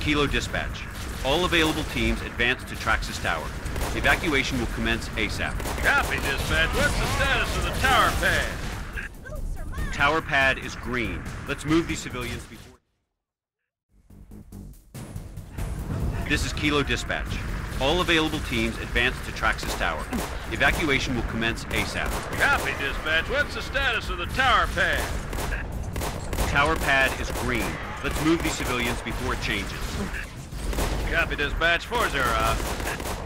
Kilo Dispatch. All available teams advance to Traxus Tower. Evacuation will commence ASAP. Copy, dispatch. What's the status of the tower pad? Tower pad is green. Let's move these civilians before... This is Kilo Dispatch. All available teams advance to Traxus Tower. Evacuation will commence ASAP. Copy, dispatch. What's the status of the tower pad? Tower pad is green. Let's move these civilians before it changes. Copy, dispatch. 4-0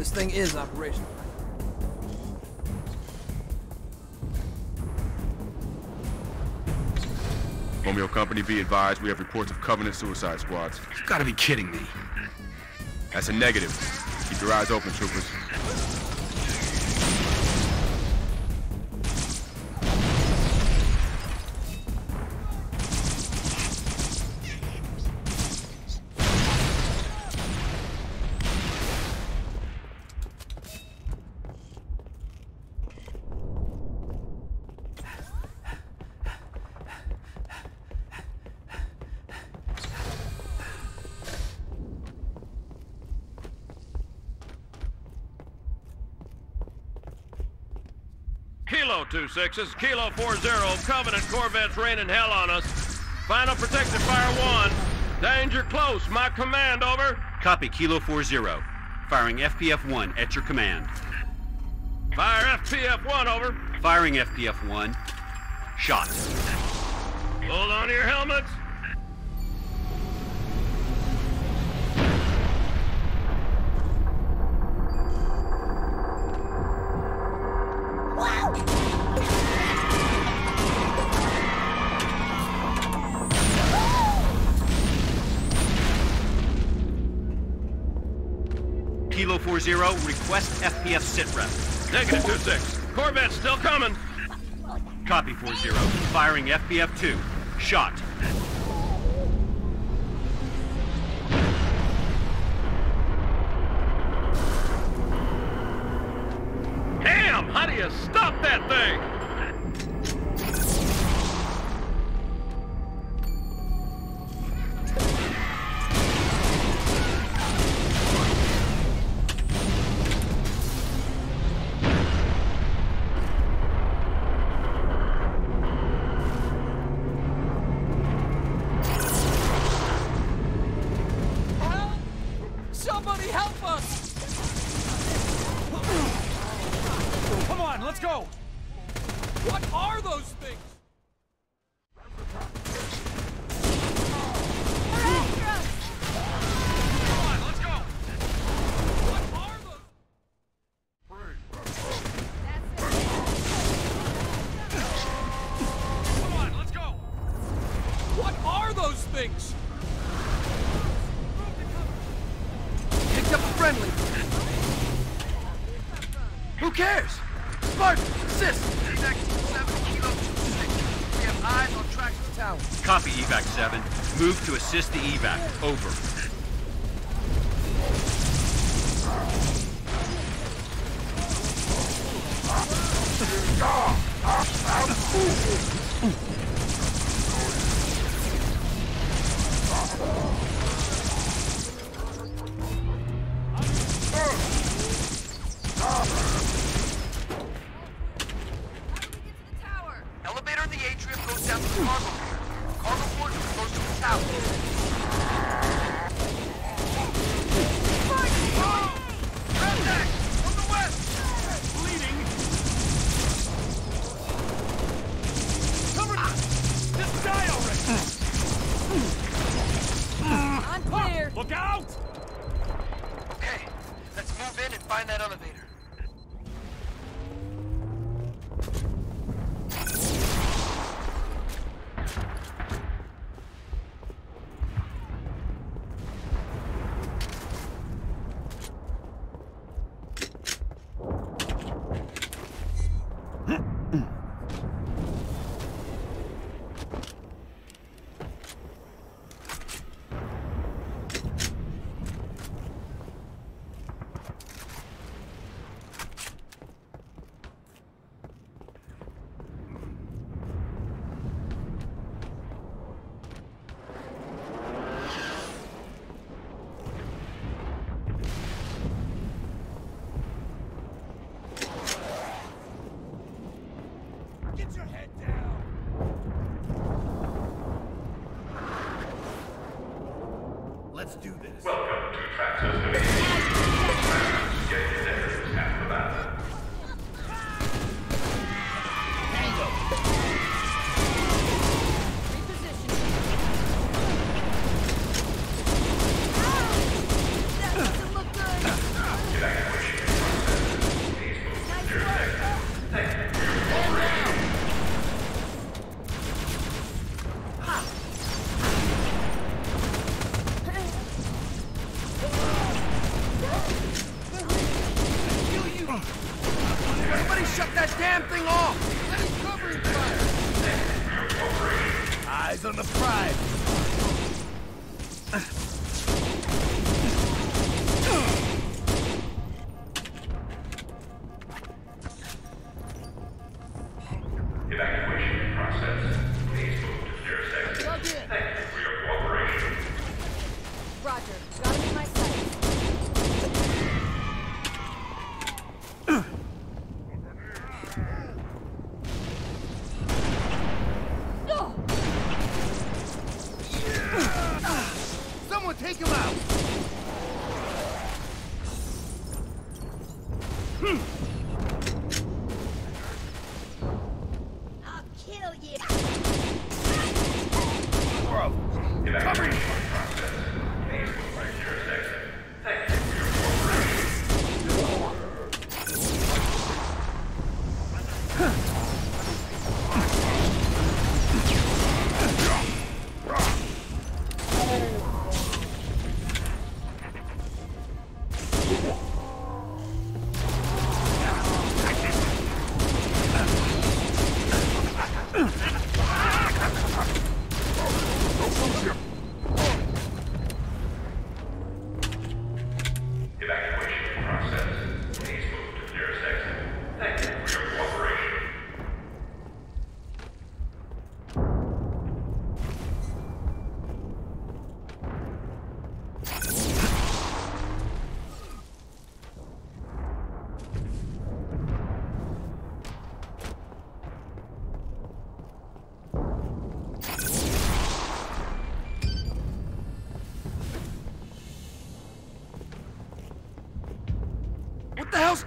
This thing is operational. Romeo Company be advised we have reports of Covenant suicide squads. You gotta be kidding me. That's a negative. Keep your eyes open, troopers. Kilo 2-6, this is Kilo 4-0. Covenant Corvettes raining hell on us. Final protective fire 1. Danger close. My command, over. Copy, Kilo 4-0. Firing FPF-1 at your command. Fire FPF 1, over. Firing FPF-1. Shot. Hold on to your helmets. Kilo 4-0, request FPF sitrep. Negative 2-6. Corvette's still coming. Copy 4-0. Firing FPF-2. Shot. Friendly. Who cares? Spartan, assist! We have eyes on Traxus Tower. Copy, evac-7. Move to assist the evac. Over.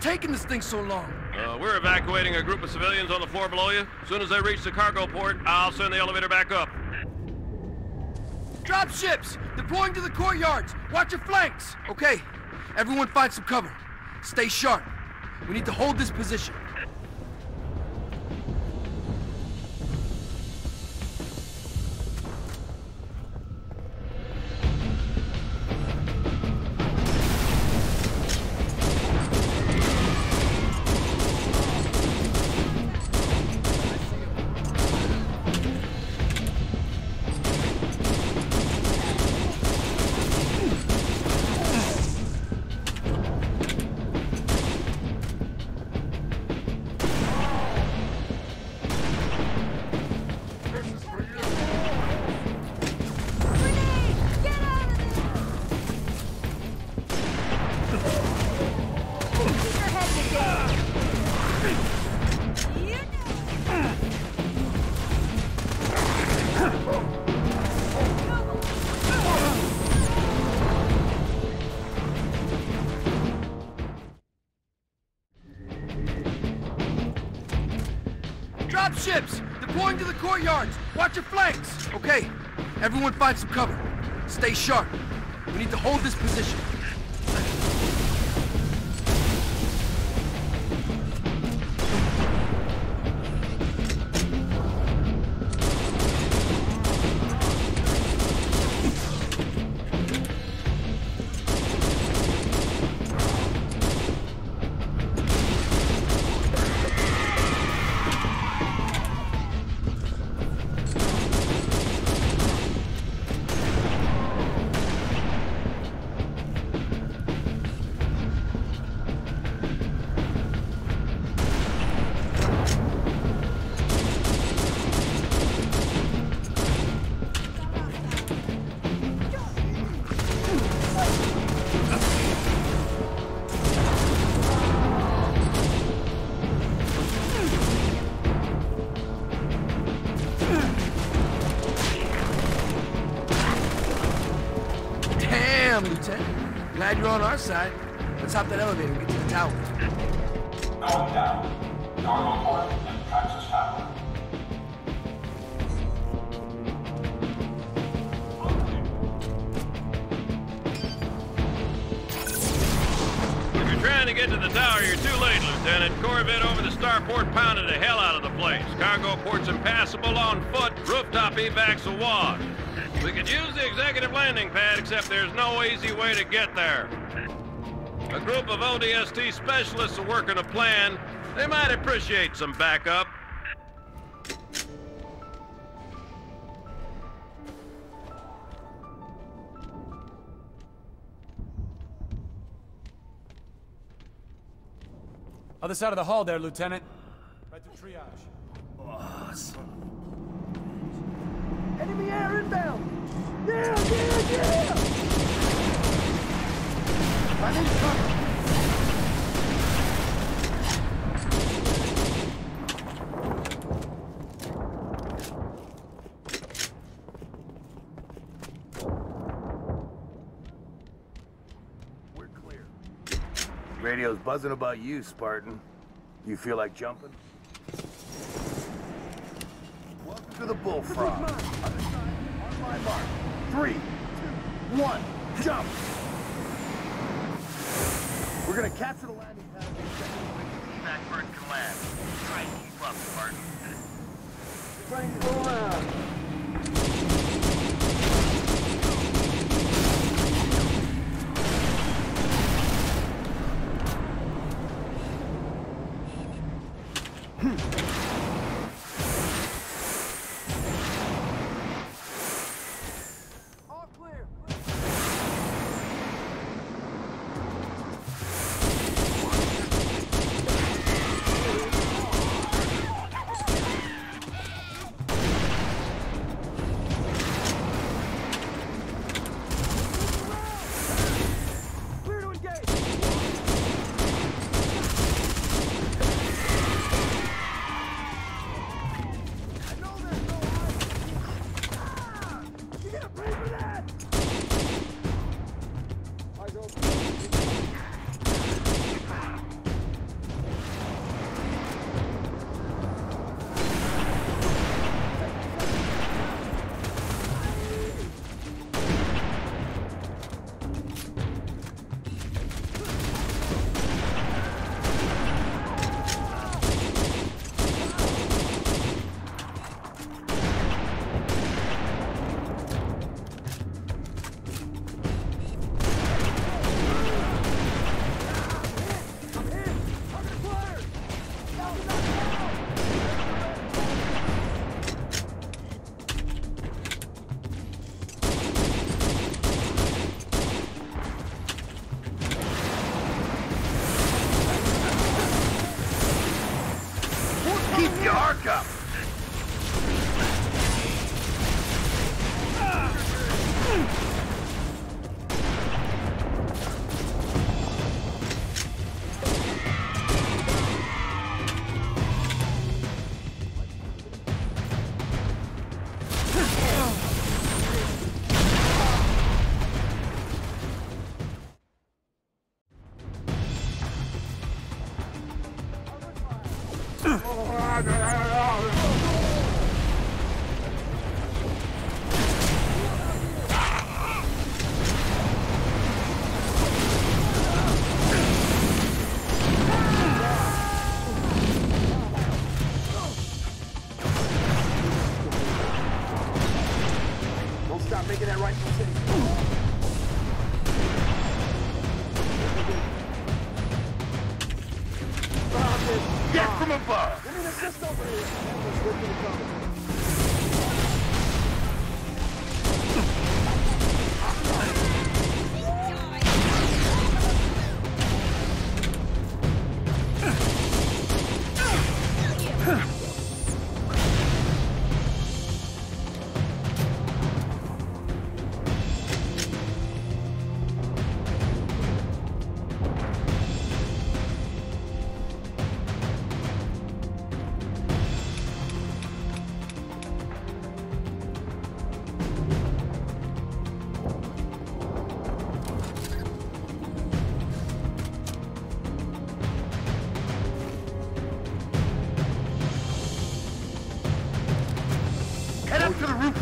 taking this thing so long? Uh, we're evacuating a group of civilians on the floor below you. As soon as they reach the cargo port, I'll send the elevator back up. Drop ships! Deploying to the courtyards! Watch your flanks! Okay, everyone find some cover. Stay sharp. We need to hold this position. Deploying to the courtyards! Watch your flanks! Okay, everyone find some cover. Stay sharp. We need to hold this position. You're on our side. Let's hop that elevator and get to the tower. Going down. Cargo port and Traxus Tower. If you're trying to get to the tower, you're too late, Lieutenant. Corvette over the starport pounded the hell out of the place. Cargo port's impassable on foot, rooftop evacs awash. We could use the executive landing pad, except there's no easy way to get there. A group of ODST specialists are working a plan. They might appreciate some backup. Other side of the hall there, Lieutenant. Right through triage. Awesome. Enemy air inbound! Yeah, yeah, yeah! I need cover. We're clear. Radio's buzzing about you, Spartan. You feel like jumping? Welcome to the Bullfrog. On my mark. Three, two, one, jump! We're gonna capture the landing pad and get Evac bird can land. Try and keep up, Spartan. Trying to go around. Oh,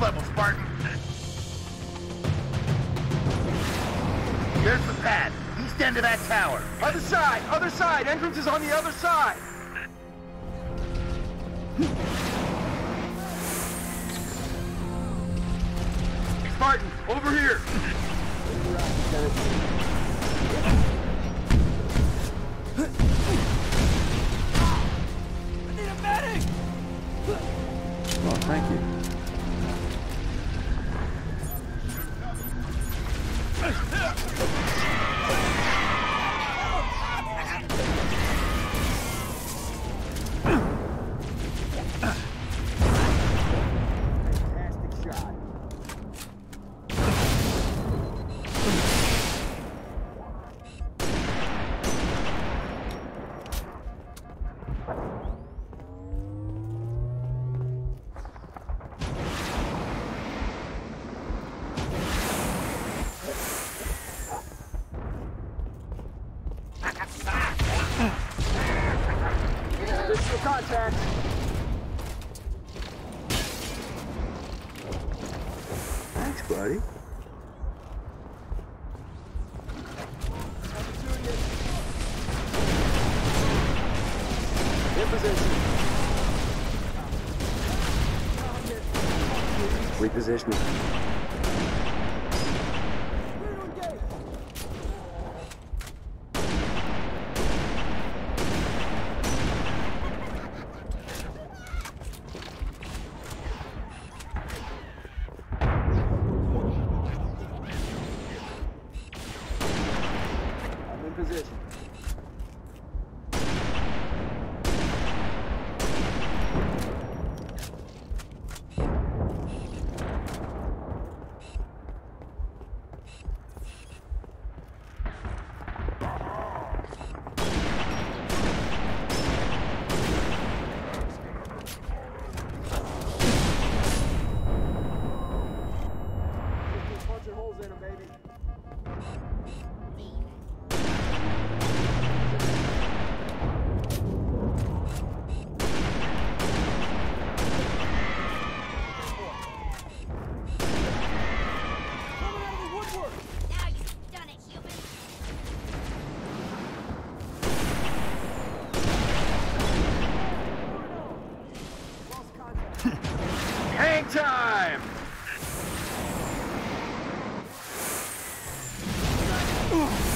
level, Spartan. Here's the pad. East end of that tower. Other side, other side. Entrance is on the other side. Spartan, over here. Oh, thank you. In position. Repositioning. Time! I'm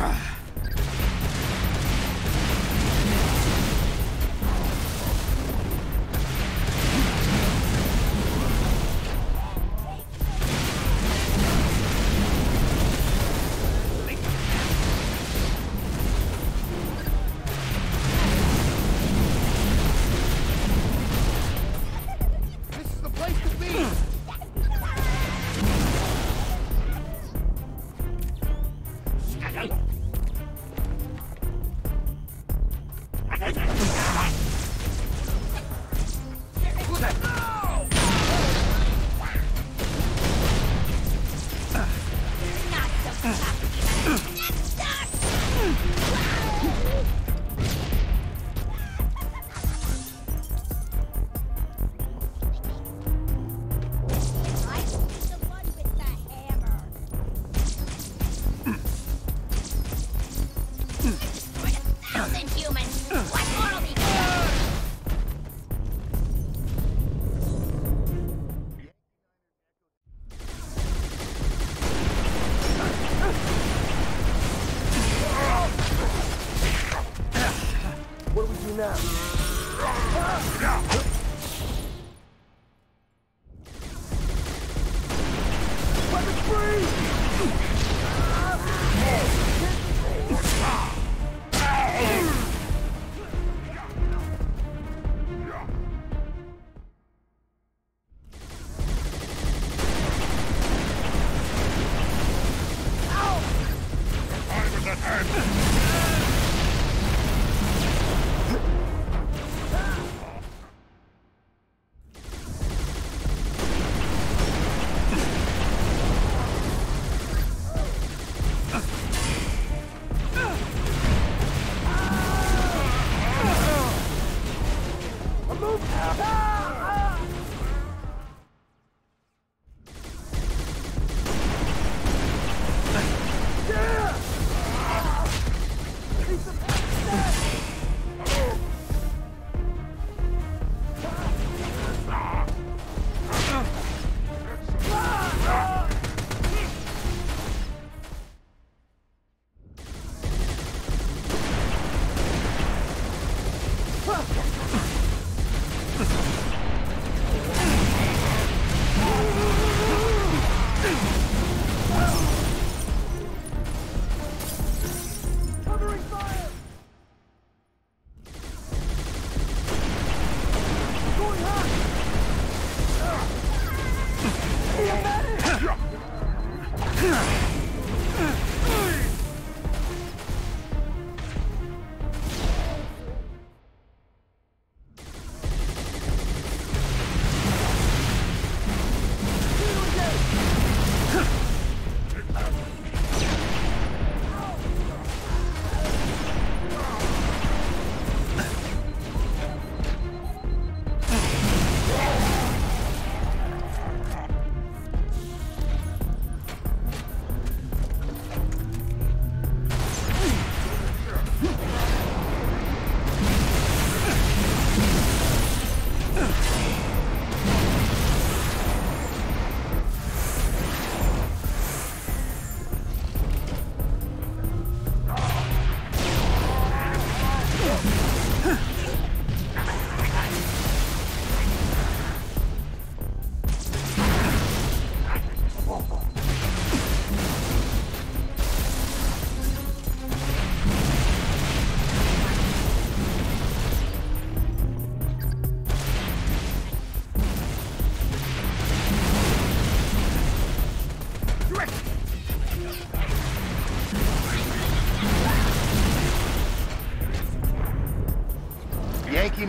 This Yeah.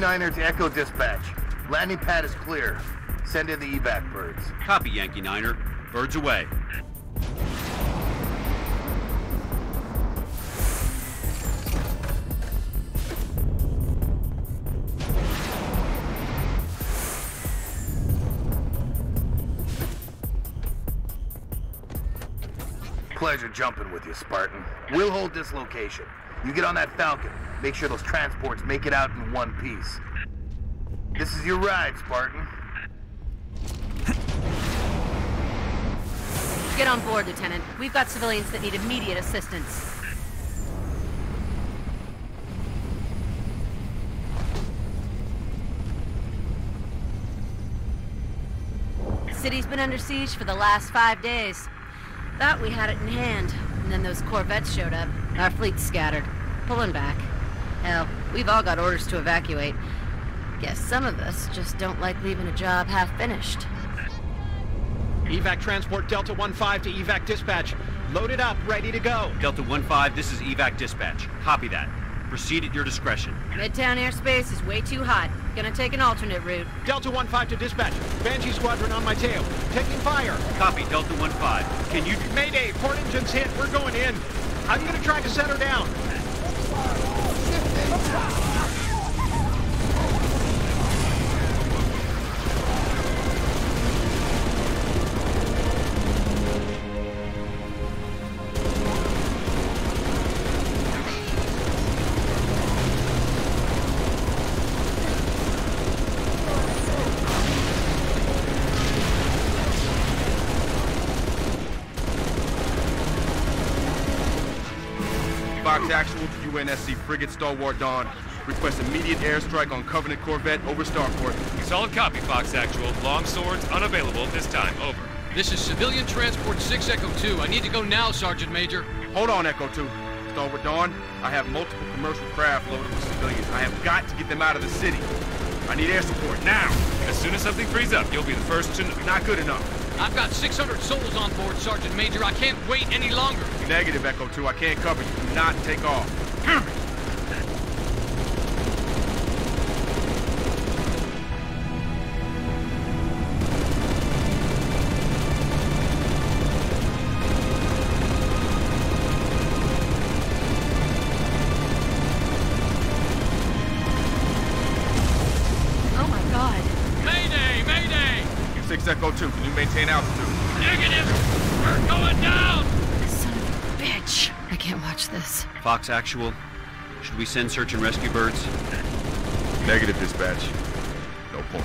Niner to Echo Dispatch. Landing pad is clear. Send in the evac birds. Copy, Yankee Niner. Birds away. Pleasure jumping with you, Spartan. We'll hold this location. You get on that Falcon. Make sure those transports make it out in one piece. This is your ride, Spartan. Get on board, Lieutenant. We've got civilians that need immediate assistance. City's been under siege for the last five days. Thought we had it in hand, and then those corvettes showed up. Our fleet's scattered, pulling back. Hell, we've all got orders to evacuate. Guess some of us just don't like leaving a job half finished. Evac transport Delta 1-5 to evac dispatch. Loaded up, ready to go. Delta 1-5, this is evac dispatch. Copy that. Proceed at your discretion. Midtown airspace is way too hot. Gonna take an alternate route. Delta 1-5 to dispatch. Banshee squadron on my tail. Taking fire. Copy, Delta 1-5. Can you... Mayday, port engine's hit. We're going in. I'm gonna try to set her down. Fox Frigate Stalwart Dawn. Request immediate airstrike on Covenant Corvette over Starport. Solid copy, Fox Actual. Longswords unavailable this time. Over. This is Civilian Transport 6 Echo 2. I need to go now, Sergeant Major. Hold on, Echo 2. Stalwart Dawn, I have multiple commercial craft loaded with civilians. I have got to get them out of the city. I need air support now. As soon as something frees up, you'll be the first to know. Not good enough. I've got 600 souls on board, Sergeant Major. I can't wait any longer. Negative, Echo 2. I can't cover you. Do not take off. Fox Actual, should we send search and rescue birds? Negative dispatch. No point.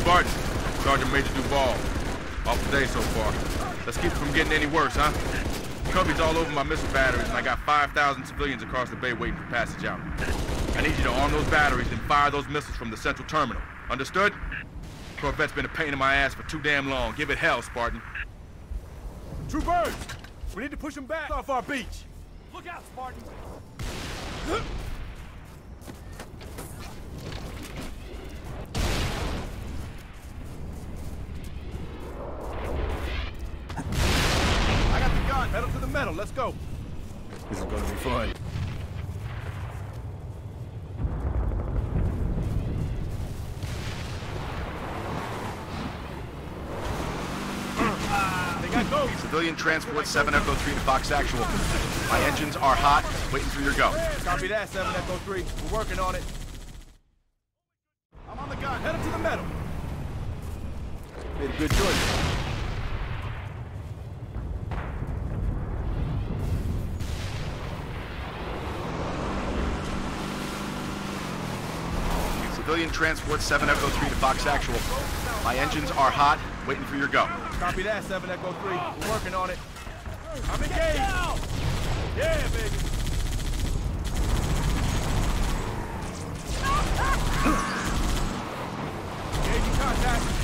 Spartan, Sergeant Major Duvall. Off the day so far. Let's keep it from getting any worse, huh? Covenant all over my missile batteries, and I got 5,000 civilians across the bay waiting for passage out. I need you to arm those batteries and fire those missiles from the central terminal. Understood? Corvette's been a pain in my ass for too damn long. Give it hell, Spartan. True birds! We need to push them back off our beach. Look out, Spartan! Metal. Let's go. This is gonna be fun. They got go. Civilian Transport 7 Echo 3 to Fox Actual. My engines are hot, waiting for your go. Copy that, 7 Echo 3. We're working on it. I'm on the gun. Head up to the metal. Made a good choice. Civilian Transport 7 Echo 3 to Fox Actual. My engines are hot, waiting for your go. Copy that, 7 Echo 3. We're working on it. I'm engaged. Yeah, baby. Engaging contact.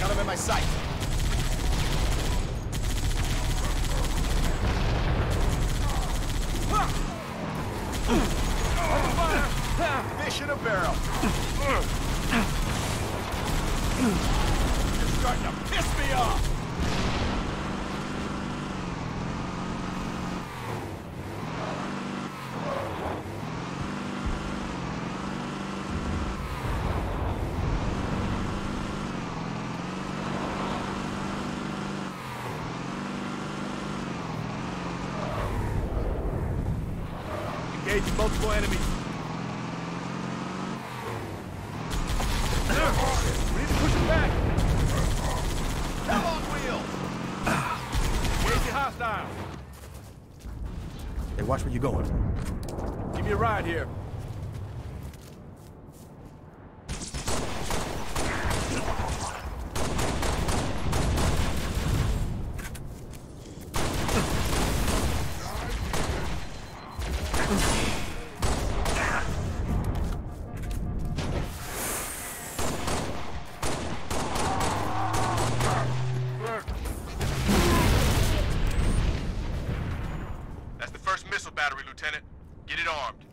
Got him in my sight. Fish in a barrel. You're starting to piss me off. Lieutenant. Get it armed.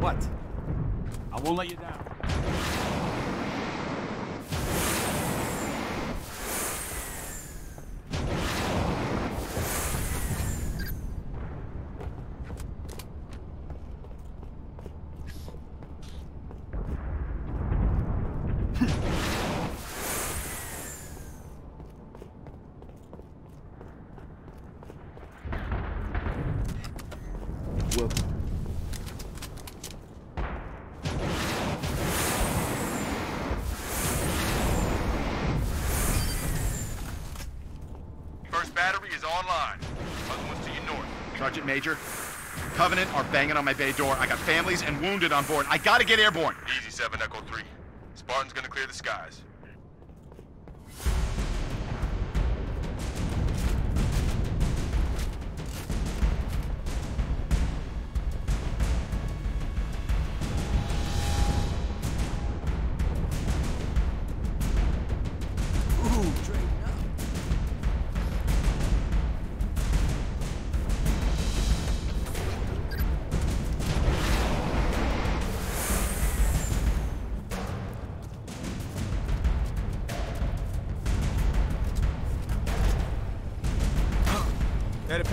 What? I won't let you down. Is online. Other ones to your north. Sergeant Major, Covenant are banging on my bay door. I got families and wounded on board. I gotta get airborne. Easy, 7 Echo 3. Spartan's gonna clear the skies.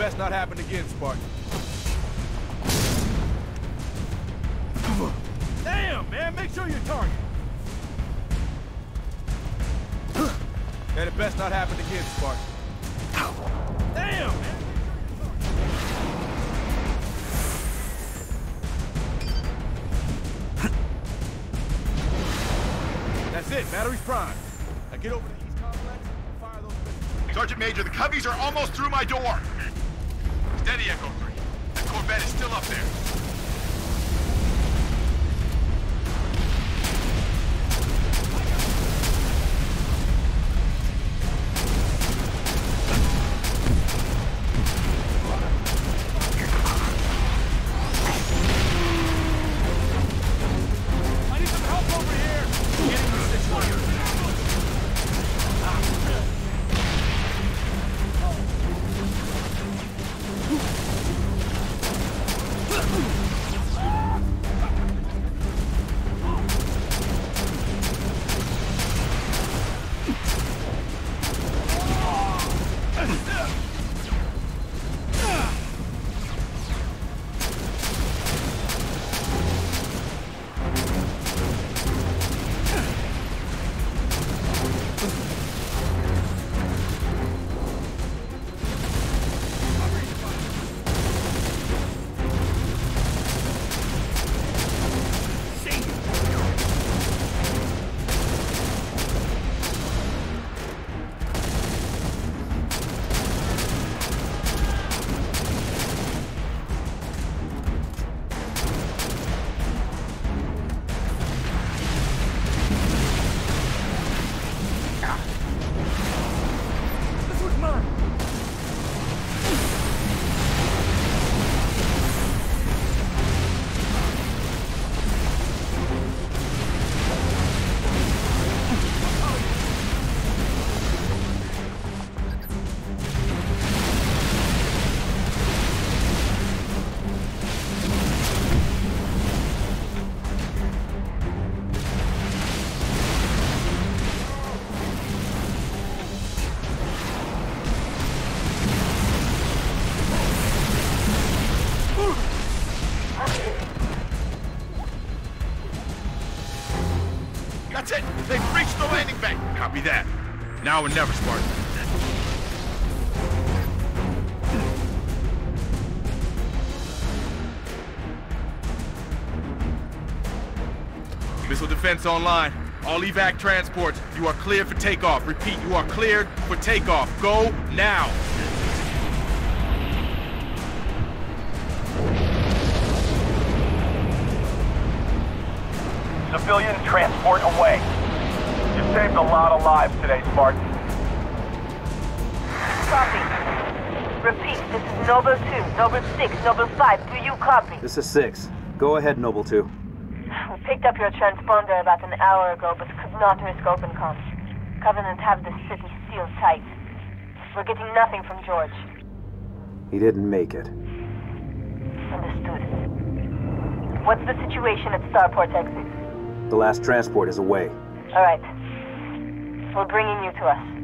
Best not happen again, Spartan. Damn, man, make sure you target. And it best not happen again, Spartan. Damn, man. That's it, battery's prime. Now get over to the east complex and fire those missiles. Sergeant Major, the Covies are almost through my door. Steady, Echo 3. That Corvette is still up there. Copy that. Now or never, Spartan. Missile defense online. All evac transports, you are cleared for takeoff. Repeat, you are cleared for takeoff. Go now. Civilian transport away. You saved a lot of lives today, Spartan. Copy. Repeat, this is Noble 2, Noble 6, Noble 5. Do you copy? This is 6. Go ahead, Noble 2. We picked up your transponder about an hour ago, but could not risk open comms. Covenant have the city sealed tight. We're getting nothing from George. He didn't make it. Understood. What's the situation at Starport exit? The last transport is away. All right. We're bringing you to us.